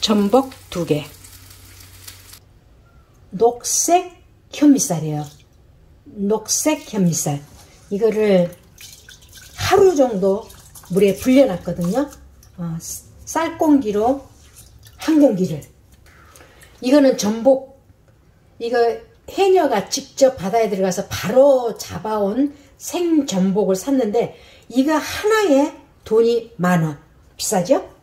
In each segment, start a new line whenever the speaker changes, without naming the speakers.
전복 2개 녹색 현미쌀이에요. 녹색 현미쌀. 이거를 하루 정도 물에 불려놨거든요. 어, 쌀공기로 한 공기를. 이거는 전복, 이거 해녀가 직접 바다에 들어가서 바로 잡아온 생전복을 샀는데 이거 하나에 돈이 만원. 비싸죠?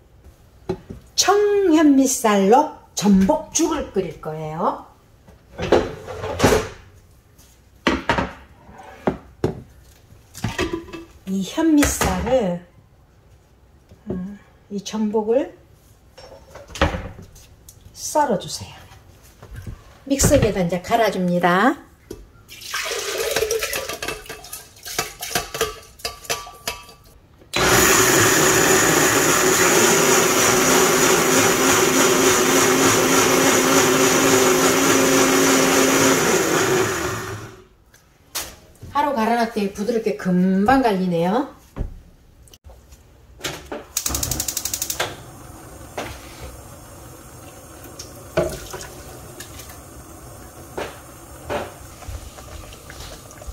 청현미쌀로 전복죽을 끓일 거예요. 이 현미쌀을 어, 이 전복을 썰어주세요. 믹서기에다 이제 갈아줍니다. 갈아놨더니 부드럽게 금방 갈리네요.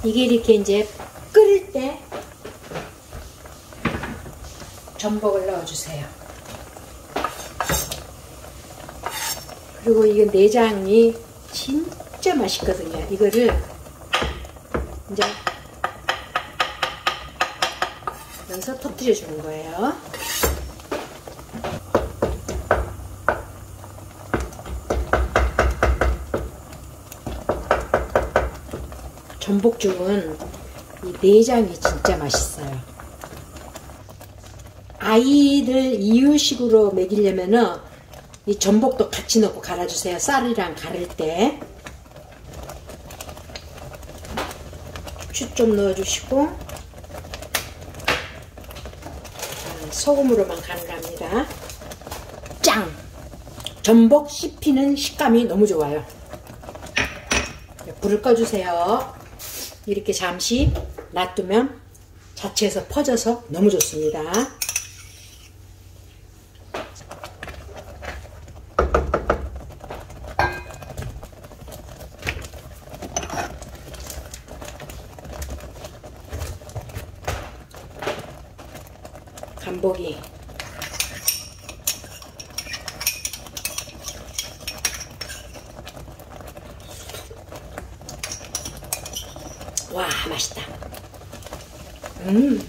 이게 이렇게 이제 끓일 때 전복을 넣어주세요. 그리고 이거 내장이 진짜 맛있거든요. 이거를 이제 여기서 터뜨려 주는 거예요. 전복죽은 이 내장이 진짜 맛있어요. 아이들 이유식으로 먹이려면은 이 전복도 같이 넣고 갈아주세요. 쌀이랑 갈을 때. 후추 좀 넣어주시고 소금으로만 간을 합니다. 짱! 전복 씹히는 식감이 너무 좋아요. 불을 꺼주세요. 이렇게 잠시 놔두면 자체에서 퍼져서 너무 좋습니다. 간보기 와 맛있다. 음짱.